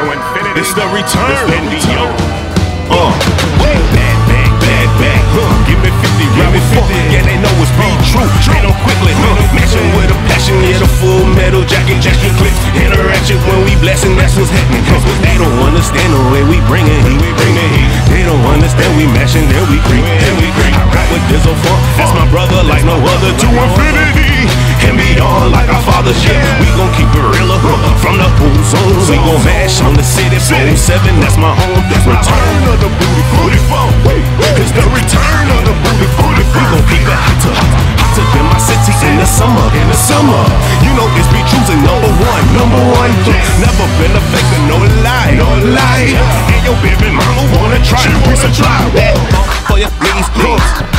to infinity. It's the return. It's Bendio. Uh, bad, bad, bad, bad. Huh. Give me 50, give me 50. Yeah, they know it's be true. They know quickly. Huh. Matching with a passion, yeah, the full metal jacket, jacket clip. Interaction when we blessing, that's what's happening. Huh. They don't understand the way we bring it. We bring it heat. They don't understand we mashing, then we creep, then we creep. I rap with Dizzle Funk. That's my brother, like no other. To infinity and beyond, like our fathers. Yeah, we gon' keep it real. We gon' mash on the city. 07, that's my home. That's my Return of the booty, booty phone. It's the return of the booty, booty. We gon' keep it hotter, hotter than my city in the summer, in the summer. You know it's be choosing number one, number one. Never been a faker, no lie, no lie. And your baby mama wanna try to resupply that for your knees, please.